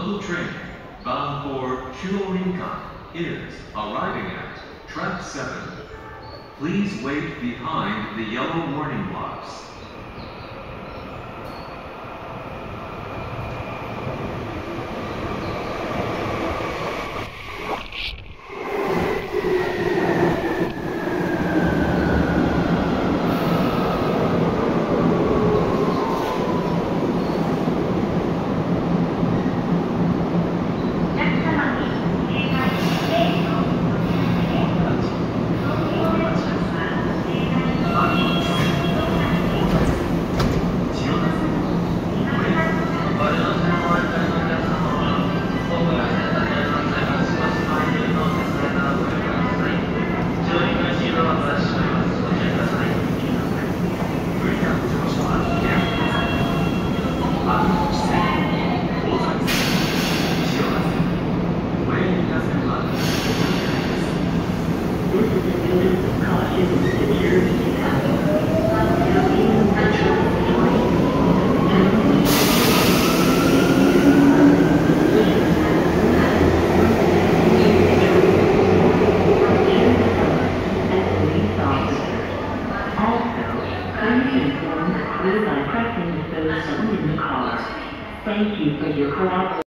local train bound for Chuorinkan is arriving at track 7. Please wait behind the yellow warning blocks. Thank you for your cooperation.